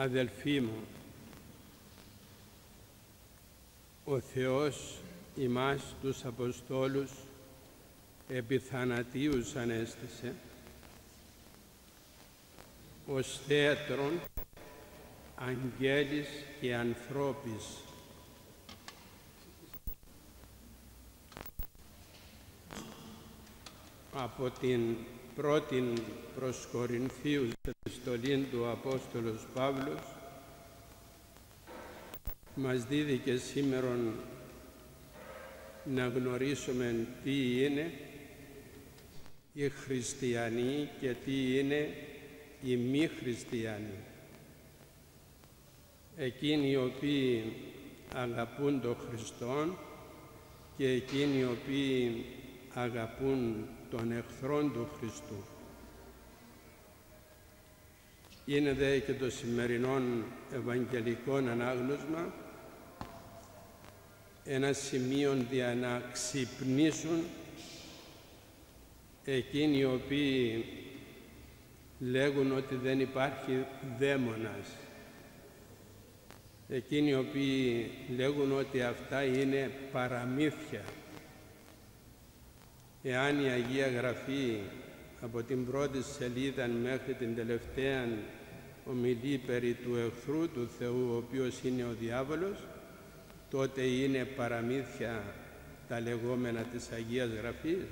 Αδελφοί μου, ο Θεός ημάς τους Αποστόλους επιθανατίους ανέστησε ως θέατρον αγγέλης και ανθρώπης. Από την πρώτη προς Κορινθίους επιστολή του Απόστολος Παύλος μας δίδει σήμερα να γνωρίσουμε τι είναι οι χριστιανοί και τι είναι οι μη χριστιανοί. Εκείνοι οι οποίοι αγαπούν τον Χριστόν και εκείνοι οι οποίοι αγαπούν των εχθρών του Χριστού. Είναι δε και το σημερινό Ευαγγελικό ανάγνωσμα ένα σημείο για να ξυπνήσουν εκείνοι οι οποίοι λέγουν ότι δεν υπάρχει δαίμονας εκείνοι οι οποίοι λέγουν ότι αυτά είναι παραμύθια εάν η Αγία Γραφή από την πρώτη σελίδα μέχρι την τελευταία ομιλεί περί του εχθρού του Θεού ο οποίος είναι ο διάβολος τότε είναι παραμύθια τα λεγόμενα της Αγίας Γραφής.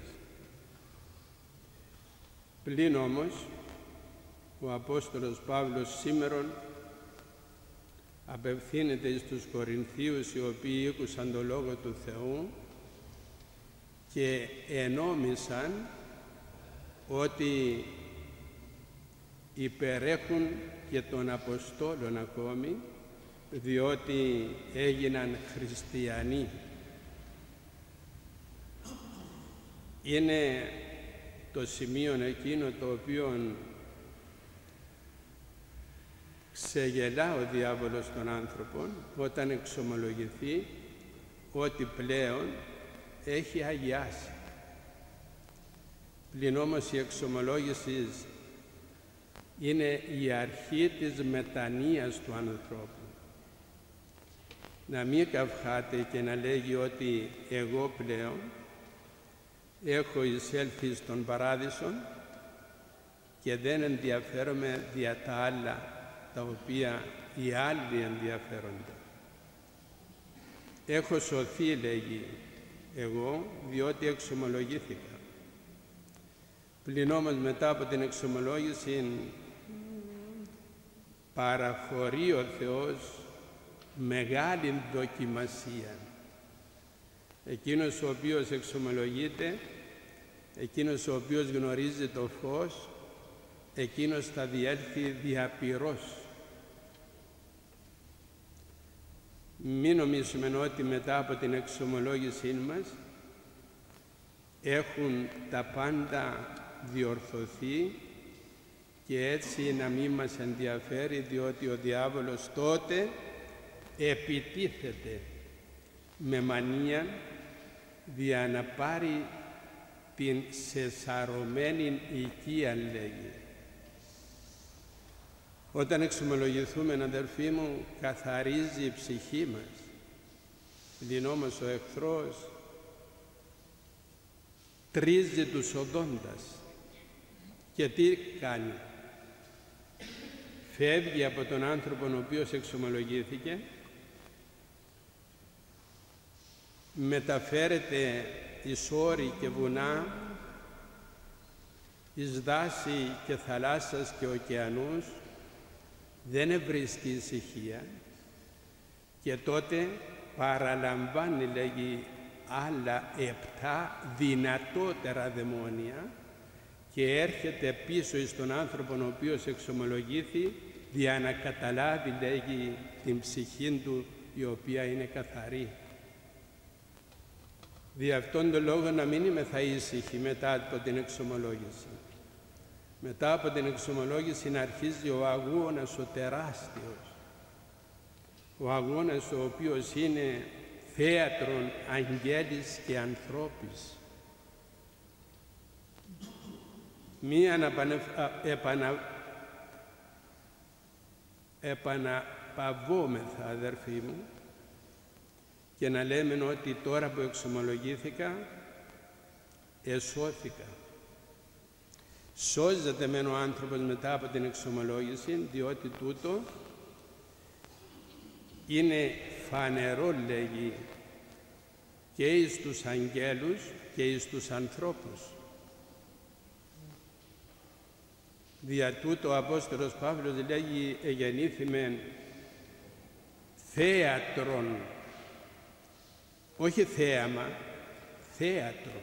Πλην όμως ο Απόστολος Παύλος σήμερον απευθύνεται στους Κορινθίους οι οποίοι ήκουσαν το Λόγο του Θεού και ενόμισαν ότι υπερέχουν και των Αποστόλων ακόμη διότι έγιναν χριστιανοί. Είναι το σημείο εκείνο το οποίο ξεγελά ο διάβολος των άνθρωπων όταν εξομολογηθεί ότι πλέον έχει αγιάσει. Πλην όμως η εξομολόγηση είναι η αρχή της μετανοίας του ανθρώπου. Να μην καυχάται και να λέγει ότι εγώ πλέον έχω εισέλθει στον παράδεισο και δεν ενδιαφέρομαι δια τα άλλα τα οποία οι άλλοι ενδιαφέρονται. Έχω σωθεί, λέγει, εγώ, διότι εξομολογήθηκα. Πλην όμως μετά από την εξομολόγηση παραχωρεί ο Θεός μεγάλη δοκιμασία. Εκείνος ο οποίος εξομολογείται, εκείνος ο οποίος γνωρίζει το φως, εκείνος θα διέλθει διαπυρός. Μην νομίζουμε ότι μετά από την εξομολόγησή μας έχουν τα πάντα διορθωθεί και έτσι να μην μας ενδιαφέρει διότι ο διάβολος τότε επιτίθεται με μανία για να πάρει την σεσαρωμένη οικία λέγει. Όταν εξομολογηθούμε αδερφοί μου καθαρίζει η ψυχή μας. Δινόμας ο εχθρός τρίζει τους οδόντας και τι κάνει; Φεύγει από τον άνθρωπο ο οποίος εξομολογήθηκε μεταφέρεται εις όρη και βουνά, εις δάση και θαλάσσας και ωκεανούς, δεν ευρίσκει ησυχία και τότε παραλαμβάνει, λέγει, άλλα επτά δυνατότερα δαιμόνια και έρχεται πίσω εις τον άνθρωπο ο οποίος εξομολογήθη για να καταλάβει, λέγει, την ψυχή του η οποία είναι καθαρή. Δι' αυτόν τον λόγο να μην είμαι θα ήσυχη μετά από την εξομολόγηση. Μετά από την εξομολόγηση να αρχίζει ο αγώνας ο τεράστιος. Ο αγώνας ο οποίος είναι θέατρον αγγέλης και ανθρώπης. Μία επανα... επαναπαυόμεθα αδερφοί μου και να λέμε ότι τώρα που εξομολογήθηκα εσώθηκα. Σώζεται μεν ο άνθρωπος μετά από την εξομολόγηση διότι τούτο είναι φανερό λέγει και εις τους αγγέλους και εις τους ανθρώπους. Δια τούτο ο Απόστολος Παύλος λέγει εγεννήθημεν θέατρον, όχι θέαμα, θέατρο.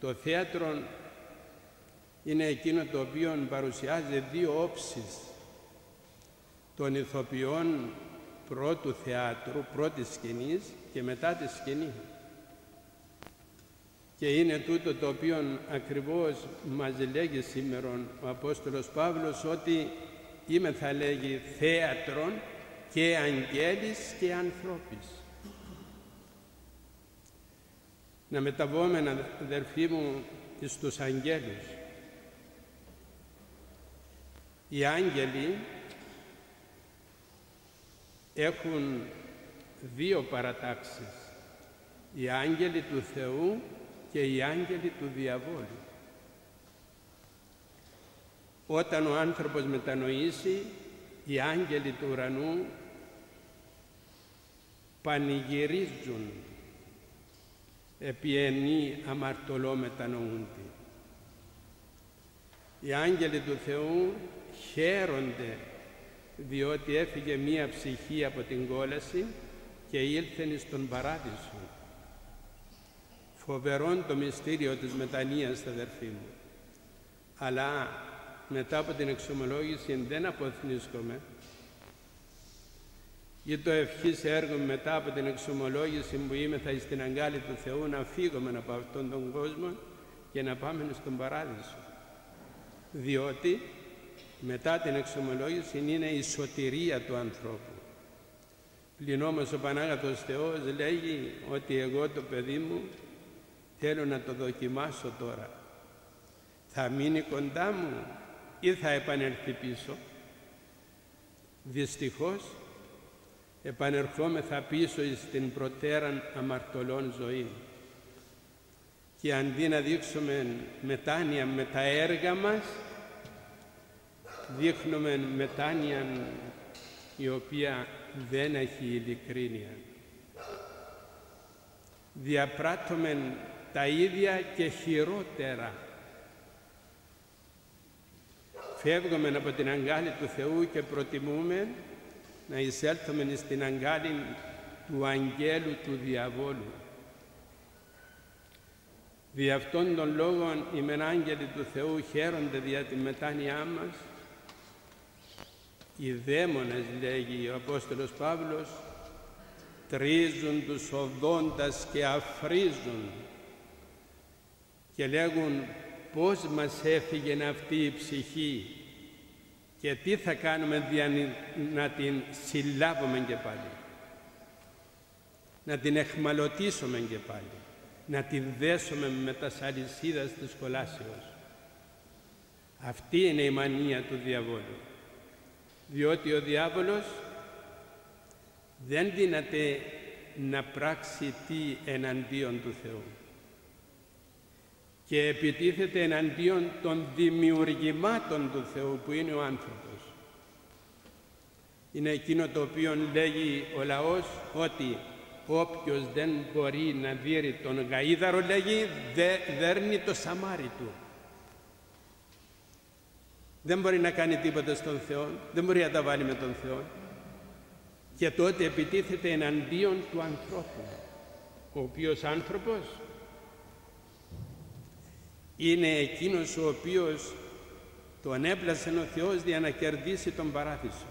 Το θέατρο είναι εκείνο το οποίο παρουσιάζει δύο όψεις των ηθοποιών πρώτου θεάτρου, πρώτης σκηνής και μετά τη σκηνή. Και είναι τούτο το οποίο ακριβώς μας λέγει σήμερα ο Απόστολος Παύλος ότι είμαι θα λέγει θέατρον και αγγέλης και ανθρώπης. Να μεταβούμε αδερφοί μου στους αγγέλους. Οι άγγελοι έχουν δύο παρατάξεις. Οι άγγελοι του Θεού και οι άγγελοι του διαβόλου. Όταν ο άνθρωπος μετανοήσει, οι άγγελοι του ουρανού πανηγυρίζουν επί ενή αμαρτωλό μετανοούνται. Οι άγγελοι του Θεού χαίρονται διότι έφυγε μία ψυχή από την κόλαση και ήλθεν στον παράδεισο. Φοβερόν το μυστήριο της μετανοίας, αδερφοί μου. Αλλά μετά από την εξομολόγηση δεν αποθνίσκομαι ή το ευχής έργο μετά από την εξομολόγηση που είμαι θα στην αγκάλη του Θεού να φύγουμε από αυτόν τον κόσμο και να πάμε στον παράδεισο. Διότι μετά την εξομολόγηση είναι η σωτηρία του ανθρώπου. Πλην όμως ο Πανάγατος Θεός λέγει ότι εγώ το παιδί μου θέλω να το δοκιμάσω τώρα. Θα μείνει κοντά μου ή θα επανέλθει πίσω; Δυστυχώς επανερχόμεθα πίσω στην προτέραν αμαρτωλών ζωή. Και αντί να δείξουμε μετάνοια με τα έργα μας, δείχνουμε μετάνοια η οποία δεν έχει ειλικρίνεια. Διαπράττουμε τα ίδια και χειρότερα. Φεύγουμε από την αγκάλη του Θεού και προτιμούμε να εισέλθουμε στην αγκάλη του αγγέλου του διαβόλου. Δι' αυτόν τον λόγο οι μεν άγγελοι του Θεού χαίρονται δια τη μετάνοιά μας οι δαίμονες, λέγει ο Απόστολος Παύλος, τρίζουν τους οδόντας και αφρίζουν και λέγουν πώς μας έφυγε αυτή η ψυχή και τι θα κάνουμε για να την συλλάβουμε και πάλι. Να την εχμαλωτήσουμε και πάλι. Να την δέσουμε με τα σαλισίδας της κολάσεως. Αυτή είναι η μανία του διαβόλου διότι ο διάβολος δεν δύναται να πράξει τι εναντίον του Θεού και επιτίθεται εναντίον των δημιουργημάτων του Θεού που είναι ο άνθρωπος. Είναι εκείνο το οποίο λέγει ο λαός ότι όποιος δεν μπορεί να δείρει τον γαΐδαρο λέγει δε, δέρνει το σαμάρι του δεν μπορεί να κάνει τίποτα στον Θεό, δεν μπορεί να τα βάλει με τον Θεό. Και τότε επιτίθεται εναντίον του ανθρώπου. Ο οποίος άνθρωπος είναι εκείνος ο οποίος τον έπλασε ο Θεός για να κερδίσει τον παράδεισο.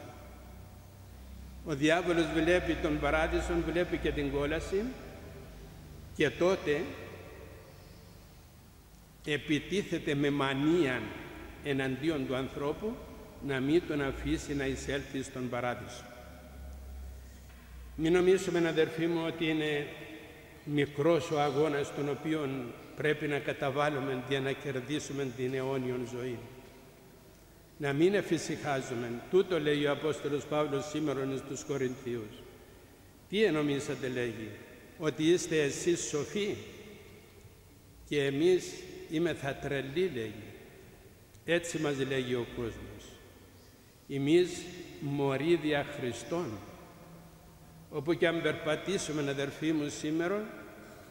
Ο διάβολος βλέπει τον παράδεισο, βλέπει και την κόλαση και τότε επιτίθεται με μανία εναντίον του ανθρώπου να μην τον αφήσει να εισέλθει στον παράδεισο. Μην νομίζουμε, αδερφοί μου, ότι είναι μικρός ο αγώνας τον οποίο πρέπει να καταβάλουμε για να κερδίσουμε την αιώνιον ζωή. Να μην εφησυχάζουμε. Τούτο λέει ο Απόστολος Παύλος σήμερα στους Κορινθίους. Τι ενομίσατε λέγει, ότι είστε εσείς σοφοί και εμείς είμαι θα τρελοί λέγει. Έτσι μας λέγει ο κόσμος. Εμείς μορίδια Χριστών. Όπου και αν περπατήσουμε, αδερφοί μου, σήμερα,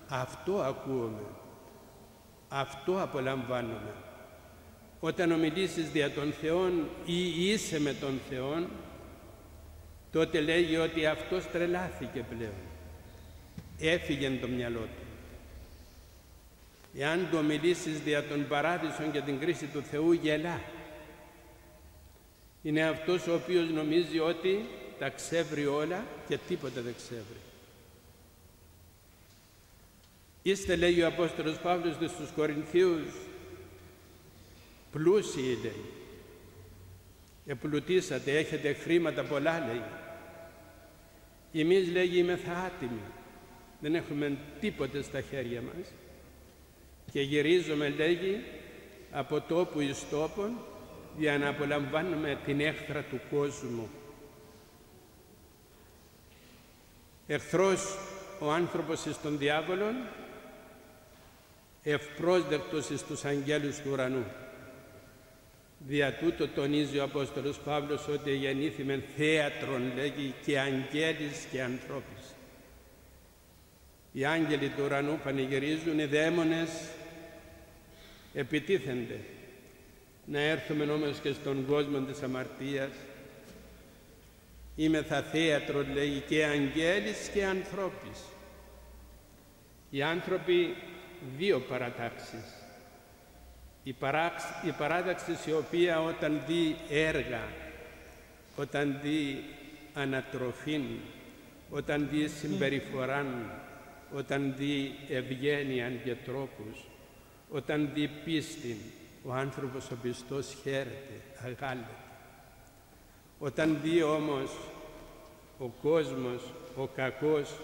αυτό ακούμε. Αυτό απολαμβάνουμε. Όταν ομιλήσεις δια των Θεών ή είσαι με τον Θεόν, τότε λέγει ότι αυτός τρελάθηκε πλέον. Έφυγε το μυαλό του. Εάν το μιλήσεις δια των παράδεισων και την κρίση του Θεού, γελά. Είναι αυτός ο οποίος νομίζει ότι τα ξεύρει όλα και τίποτα δεν ξεύρει. Είστε, λέει ο Απόστολος Παύλος στους Κορινθίους, πλούσιοι, λέει. Επλουτίσατε, έχετε χρήματα πολλά, λέει. Εμείς, λέγει, θα άτιμοι. Δεν έχουμε τίποτε στα χέρια μας και γυρίζουμε λέγει από τόπου εις τόπον για να απολαμβάνουμε την έχθρα του κόσμου. Εχθρός ο άνθρωπος εις τον διάβολον, ευπρόσδεκτος εις τους αγγέλους του ουρανού. Δια τούτο τονίζει ο Απόστολος Παύλος ότι γεννήθημεν θέατρον λέγει και αγγέλης και ανθρώπης. Οι άγγελοι του ουρανού πανηγυρίζουν, οι δαίμονες επιτίθενται. Να έρθουμε όμως και στον κόσμο της αμαρτίας. Είμαι θα θέατρος, λέγει, και αγγέλης και ανθρώπης. Οι άνθρωποι δύο παρατάξεις. Η, παράξη η παράταξη η οποία όταν δει έργα, όταν δει ανατροφήν, όταν δει συμπεριφοράν, όταν δει ευγένεια και τρόπους, όταν δει πίστη, ο άνθρωπος ο πιστός χαίρεται, αγάλεται. Όταν δει όμως ο κόσμος, ο κακός,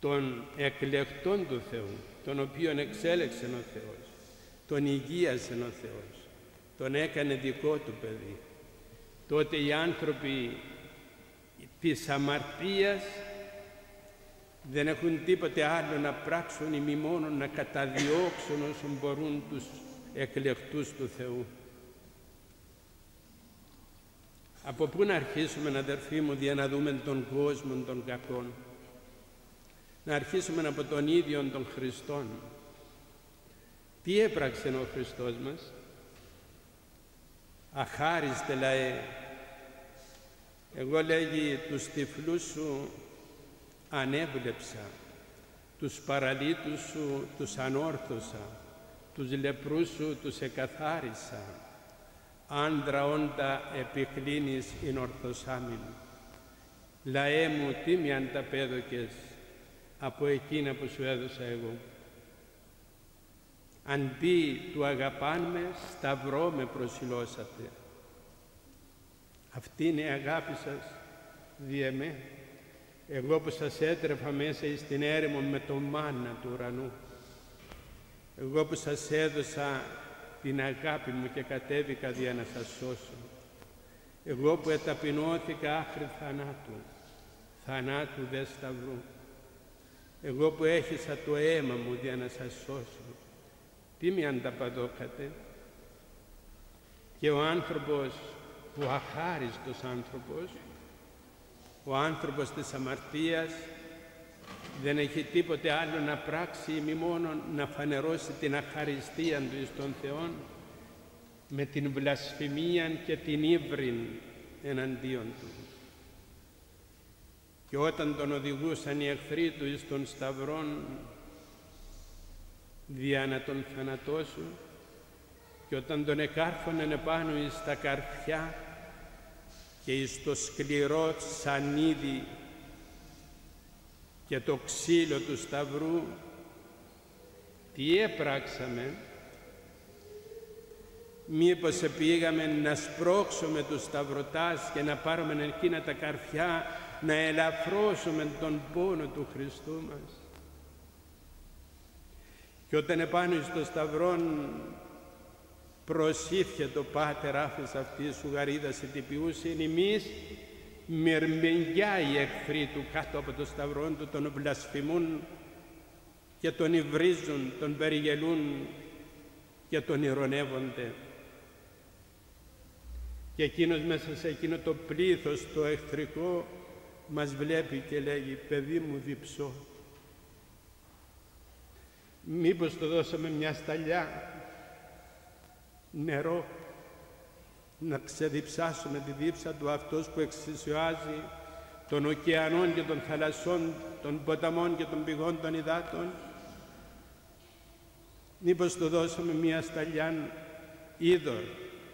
των εκλεκτών του Θεού, τον οποίον εξέλεξε ο Θεός, τον υγείασε ο Θεός, τον έκανε δικό του παιδί, τότε οι άνθρωποι της αμαρτίας δεν έχουν τίποτε άλλο να πράξουν ή μόνο να καταδιώξουν όσων μπορούν τους εκλεκτούς του Θεού. Από πού να αρχίσουμε, αδερφοί μου, για να δούμε τον κόσμο των κακών; Να αρχίσουμε από τον ίδιο τον Χριστόν. Τι έπραξε ο Χριστός μας; Αχάριστε λαέ. Εγώ λέγει τους τυφλούς σου ανέβλεψα, τους παραλίτους σου τους ανόρθωσα, τους λεπρούς σου τους εκαθάρισα, άντρα όντα επικλίνεις ειν ορθωσάμιν. Λαέ μου τι τα πέδοκες από εκείνα που σου έδωσα εγώ. Αν πει του αγαπάν με, σταυρό με προσιλώσατε. Αυτή είναι η αγάπη σας διεμέ εγώ που σας έτρεφα μέσα στην έρημο με το μάνα του ουρανού, εγώ που σας έδωσα την αγάπη μου και κατέβηκα για να σας σώσω, εγώ που εταπεινώθηκα άφρη θανάτου, θανάτου δε σταυρού, εγώ που έχισα το αίμα μου για να σας σώσω, τι με ανταπαδόκατε; Και ο άνθρωπος, ο αχάριστος άνθρωπος, ο άνθρωπος της αμαρτίας δεν έχει τίποτε άλλο να πράξει μη μόνο να φανερώσει την αχαριστία του εις τον Θεόν με την βλασφημία και την ύβριν εναντίον του. Και όταν τον οδηγούσαν οι εχθροί του εις των σταυρών διά να τον θανατώσουν και όταν τον εκάρφωναν επάνω εις τα καρφιά και εις το σκληρό σανίδι και το ξύλο του Σταυρού τι έπραξαμε; Μήπως επήγαμε να σπρώξουμε τους σταυρωτάς και να πάρουμε εκείνα τα καρφιά να ελαφρώσουμε τον πόνο του Χριστού μας; Και όταν επάνω στο σταυρόν προσήφιε το Πάτερ άφης αυτής σου γαρίδας ετυπιούσιν ημείς μυρμηγκιά οι εχθροί του κάτω από το σταυρό του τον βλασφημούν και τον υβρίζουν, τον περιγελούν και τον ηρωνεύονται. Και εκείνος μέσα σε εκείνο το πλήθος το εχθρικό μας βλέπει και λέγει «Παιδί μου διψώ, μήπως το δώσαμε μια σταλιά νερό να ξεδιψάσουμε τη δίψα του αυτός που εξισιάζει των ωκεανών και των θαλασσών, των ποταμών και των πηγών των υδάτων. Μήπως του δώσουμε μία σταλιά είδωρ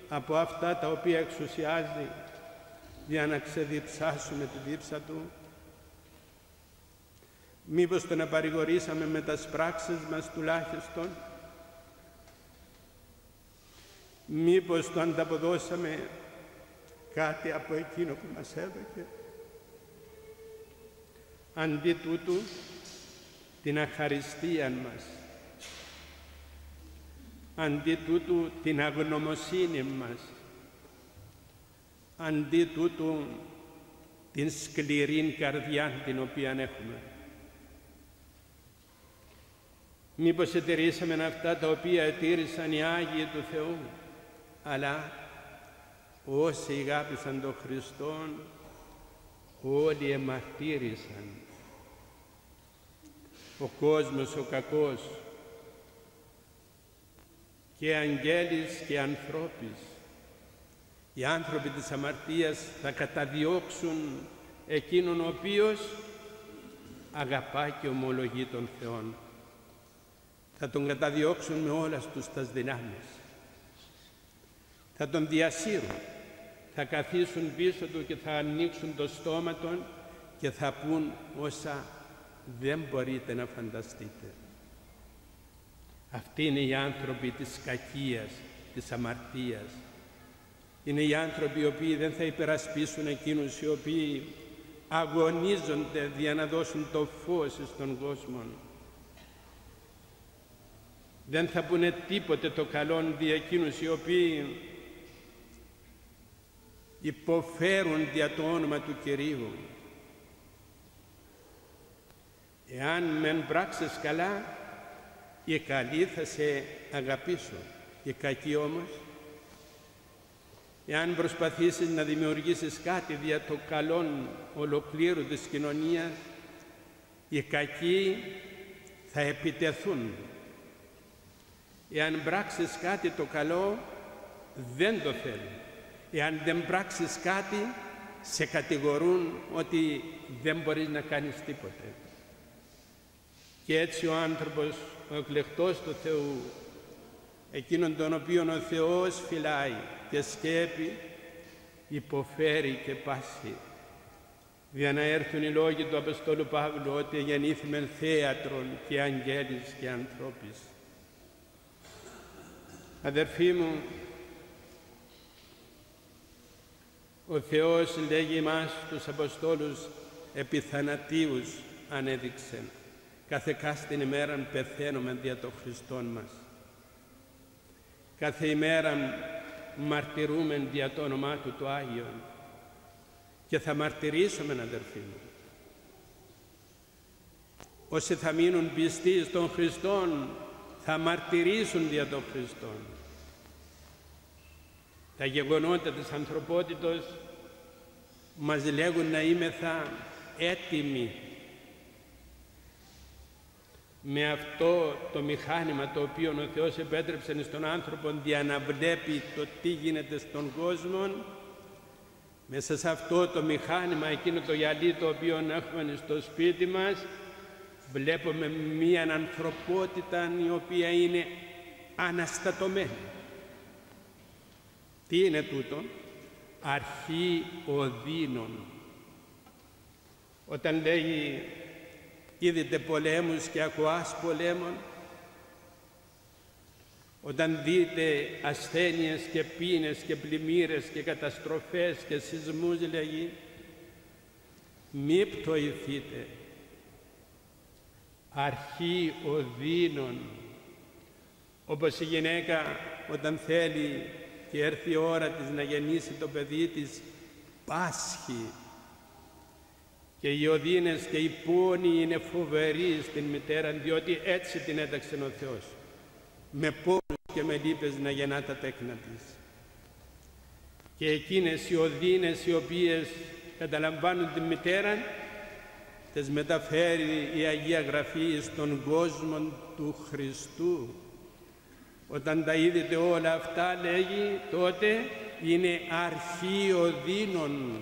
από αυτά τα οποία εξουσιάζει για να ξεδιψάσουμε τη δίψα του; Μήπως τον απαρηγορήσαμε με τα σπράξεις μας τουλάχιστον; Μήπως το ανταποδώσαμε κάτι από εκείνο που μας έδωκε. Αντί τούτου την αχαριστία μας, αντί τούτου την αγνωμοσύνη μας, αντί τούτου την σκληρή καρδιά την οποία έχουμε. Μήπως ετηρήσαμε αυτά τα οποία ετήρησαν οι Άγιοι του Θεού, αλλά όσοι αγάπησαν τον Χριστόν όλοι εμαρτύρησαν. Ο κόσμος ο κακός και αγγέλης και ανθρώπης. Οι άνθρωποι της αμαρτίας θα καταδιώξουν εκείνον ο οποίος αγαπά και ομολογεί τον Θεόν. Θα τον καταδιώξουν με όλα τους τα δυνάμεις θα τον διασύρουν. Θα καθίσουν πίσω του και θα ανοίξουν το στόμα των και θα πούν όσα δεν μπορείτε να φανταστείτε. Αυτοί είναι οι άνθρωποι της κακίας, της αμαρτίας. Είναι οι άνθρωποι οι οποίοι δεν θα υπερασπίσουν εκείνους οι οποίοι αγωνίζονται για να δώσουν το φως στον κόσμο. Δεν θα πούνε τίποτε το καλό δι' εκείνους οι οποίοι υποφέρουν δια το όνομα του Κυρίου. Εάν μεν πράξεις καλά, οι καλοί θα σε αγαπήσουν. Οι κακοί όμως, εάν προσπαθήσεις να δημιουργήσεις κάτι δια το καλό ολοκλήρου της κοινωνίας, οι κακοί θα επιτεθούν. Εάν πράξεις κάτι το καλό, δεν το θέλουν εάν δεν πράξεις κάτι, σε κατηγορούν ότι δεν μπορείς να κάνεις τίποτε. Και έτσι ο άνθρωπος, ο εκλεκτός του Θεού, εκείνον τον οποίο ο Θεός φυλάει και σκέπει, υποφέρει και πάσει. Για να έρθουν οι λόγοι του Αποστόλου Παύλου ότι γεννήθημεν θέατρον και αγγέλης και ανθρώπης. Αδερφοί μου, Ο Θεός λέγει μας τους Αποστόλους επιθανατίους ανέδειξε. Κάθε κάστην ημέραν πεθαίνουμε δια το Χριστόν μας. Κάθε ημέρα μαρτυρούμε δια το όνομά Του το Άγιον και θα μαρτυρήσουμε αδερφοί μου. Όσοι θα μείνουν πιστοί στον Χριστόν θα μαρτυρήσουν δια τον Χριστόν τα γεγονότα της ανθρωπότητος μας λέγουν να είμεθα έτοιμοι με αυτό το μηχάνημα το οποίο ο Θεός επέτρεψε στον άνθρωπο για να βλέπει το τι γίνεται στον κόσμο. Μέσα σε αυτό το μηχάνημα εκείνο το γυαλί το οποίο έχουμε στο σπίτι μας βλέπουμε μία ανθρωπότητα η οποία είναι αναστατωμένη τι είναι τούτο, αρχή οδύνων. Όταν λέει είδετε πολέμους και ακουάς πολέμων, όταν δείτε ασθένειες και πίνες και πλημμύρες και καταστροφές και σεισμούς λέγει, μη πτωηθείτε. Αρχή οδύνων, όπως η γυναίκα όταν θέλει και έρθει η ώρα της να γεννήσει το παιδί της πάσχει και οι οδύνες και οι πόνοι είναι φοβεροί στην μητέρα διότι έτσι την έταξε ο Θεός. Με πόνους και με λύπες να γεννά τα τέκνα της. Και εκείνες οι οδύνες οι οποίες καταλαμβάνουν την μητέρα τις μεταφέρει η Αγία Γραφή στον κόσμο του Χριστού όταν τα είδετε όλα αυτά λέγει τότε είναι αρχείο δίνων.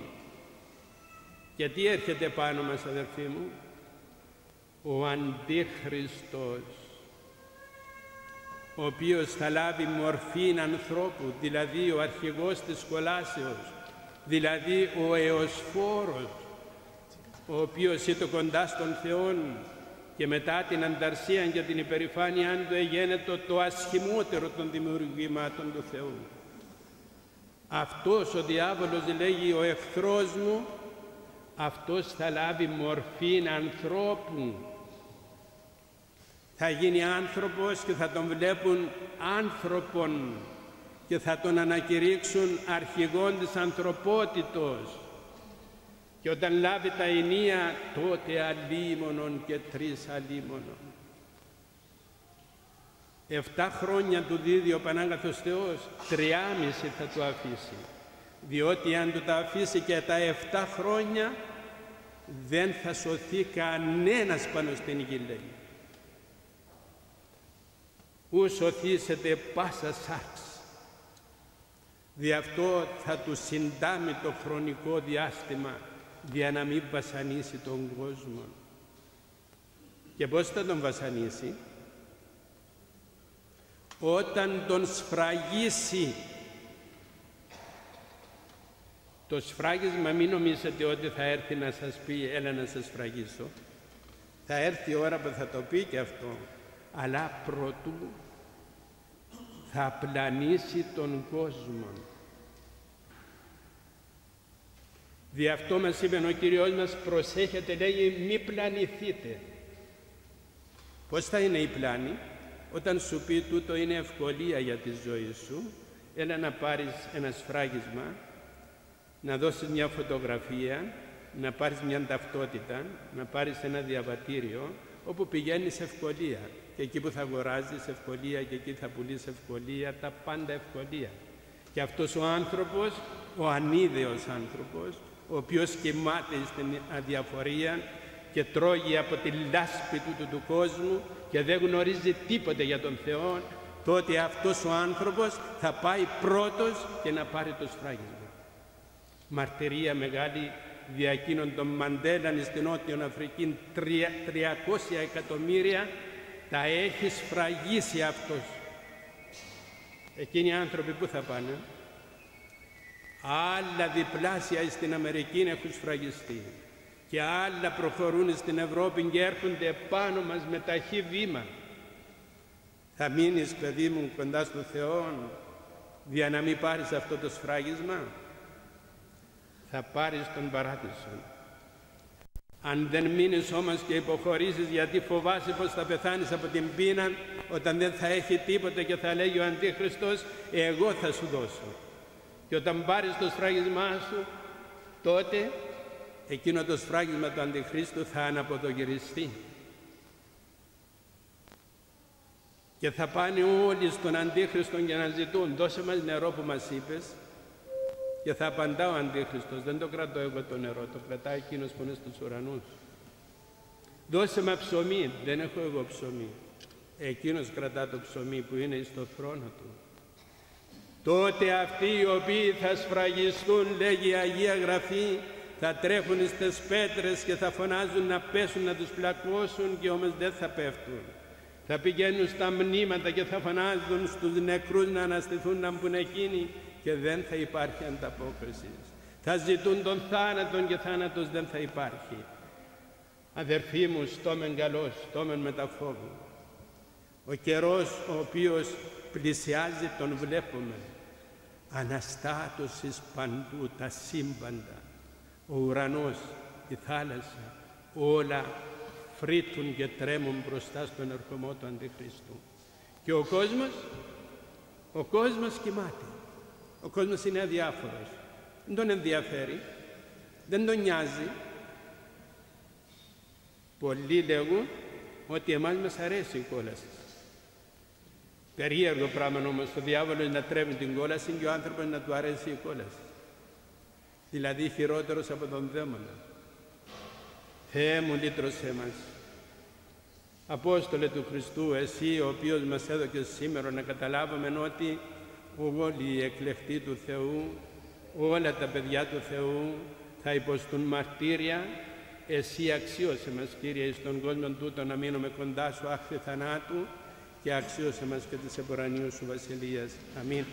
Γιατί έρχεται πάνω μας αδερφοί μου; Ο Αντίχριστος ο οποίος θα λάβει μορφή ανθρώπου, δηλαδή ο αρχηγός της σχολάσεως, δηλαδή ο εωσφόρος, ο οποίος είναι κοντά στον Θεό και μετά την ανταρσία και την υπερηφάνειά του εγένετο το ασχημότερο των δημιουργημάτων του Θεού. Αυτός ο διάβολος λέγει ο εχθρός μου, αυτός θα λάβει μορφή ανθρώπου. Θα γίνει άνθρωπος και θα τον βλέπουν άνθρωπον και θα τον ανακηρύξουν αρχηγόν της ανθρωπότητος. Και όταν λάβει τα ενία τότε αλίμονον και τρεις αλίμονον. Εφτά χρόνια του δίδει ο Πανάγαθος Θεός, τριάμιση θα του αφήσει. Διότι αν του τα αφήσει και τα εφτά χρόνια δεν θα σωθεί κανένας πάνω στην γη λέει. Ου σωθήσετε πάσα σάρξ. Δι' αυτό θα του συντάμει το χρονικό διάστημα για να μην βασανίσει τον κόσμο. Και πώς θα τον βασανίσει, όταν τον σφραγίσει. Το σφράγισμα μην νομίζετε ότι θα έρθει να σας πει έλα να σας σφραγίσω θα έρθει η ώρα που θα το πει και αυτό. Αλλά πρωτού θα πλανήσει τον κόσμο Δι' αυτό μας είπε ο Κύριος μας προσέχετε λέει μη πλανηθείτε. Πώς θα είναι η πλάνη; Όταν σου πει τούτο είναι ευκολία για τη ζωή σου έλα να πάρεις ένα σφράγισμα να δώσεις μια φωτογραφία να πάρεις μια ταυτότητα να πάρεις ένα διαβατήριο όπου πηγαίνεις ευκολία και εκεί που θα αγοράζεις ευκολία και εκεί θα πουλείς ευκολία τα πάντα ευκολία και αυτός ο άνθρωπος ο ανίδεος άνθρωπος ο οποίος κοιμάται στην αδιαφορία και τρώγει από τη λάσπη του, του, του κόσμου και δεν γνωρίζει τίποτε για τον Θεό, τότε αυτός ο άνθρωπος θα πάει πρώτος και να πάρει το σφράγισμα. Μαρτυρία μεγάλη δια εκείνων των Μαντέλαν στην Νότιο Αφρική 300 εκατομμύρια τα έχει σφραγίσει αυτός. Εκείνοι οι άνθρωποι που θα πάνε, άλλα διπλάσια στην Αμερική έχουν σφραγιστεί και άλλα προχωρούν στην Ευρώπη και έρχονται πάνω μας με ταχύ βήμα. Θα μείνεις παιδί μου κοντά στο Θεό για να μην πάρεις αυτό το σφράγισμα; Θα πάρεις τον παράδεισο. Αν δεν μείνεις όμως και υποχωρήσεις γιατί φοβάσαι πως θα πεθάνεις από την πείνα όταν δεν θα έχει τίποτα και θα λέγει ο Αντίχριστος εγώ θα σου δώσω. Και όταν πάρεις το σφράγισμά σου, τότε εκείνο το σφράγισμα του Αντιχρίστου θα αναποδογυριστεί. Και θα πάνε όλοι στον Αντίχριστο για να ζητούν «Δώσε μας νερό που μας είπες» και θα απαντά ο Αντίχριστος «Δεν το κρατώ εγώ το νερό, το κρατάει εκείνος που είναι στους ουρανούς». «Δώσε μας ψωμί, δεν έχω εγώ ψωμί». Εκείνος κρατά το ψωμί που είναι στο θρόνο του τότε αυτοί οι οποίοι θα σφραγιστούν, λέγει η Αγία Γραφή, θα τρέχουν στις πέτρες και θα φωνάζουν να πέσουν να τους πλακώσουν και όμως δεν θα πέφτουν. Θα πηγαίνουν στα μνήματα και θα φωνάζουν στους νεκρούς να αναστηθούν να μπουν εκείνοι και δεν θα υπάρχει ανταπόκριση. Θα ζητούν τον θάνατο και θάνατος δεν θα υπάρχει. Αδερφοί μου, στόμεν καλός, στόμεν μεταφόβου. Ο καιρός ο οποίος πλησιάζει τον βλέπουμε αναστάτωσης παντού τα σύμπαντα, ο ουρανός, η θάλασσα, όλα φρύτουν και τρέμουν μπροστά στον ερχομό του Αντιχρίστου. Και ο κόσμος Ο κόσμος κοιμάται. Ο κόσμος είναι αδιάφορος. Δεν τον ενδιαφέρει. Δεν τον νοιάζει. Πολλοί λέγουν ότι εμάς μας αρέσει η κόλαση. Περίεργο πράγμα όμως ο διάβολος να τρέβει την κόλαση και ο άνθρωπος να του αρέσει η κόλαση. Δηλαδή χειρότερος από τον δαίμονα. Θεέ μου λύτρωσέ μας. Απόστολε του Χριστού, εσύ ο οποίος μας έδωκε σήμερα να καταλάβουμε ότι όλοι οι εκλεκτοί του Θεού, όλα τα παιδιά του Θεού θα υποστούν μαρτύρια, εσύ αξίωσε μας Κύριε στον κόσμο τούτο να μείνουμε κοντά σου άχθη θανάτου και αξίωσε μας και της επορανίου σου βασιλείας. Αμήν.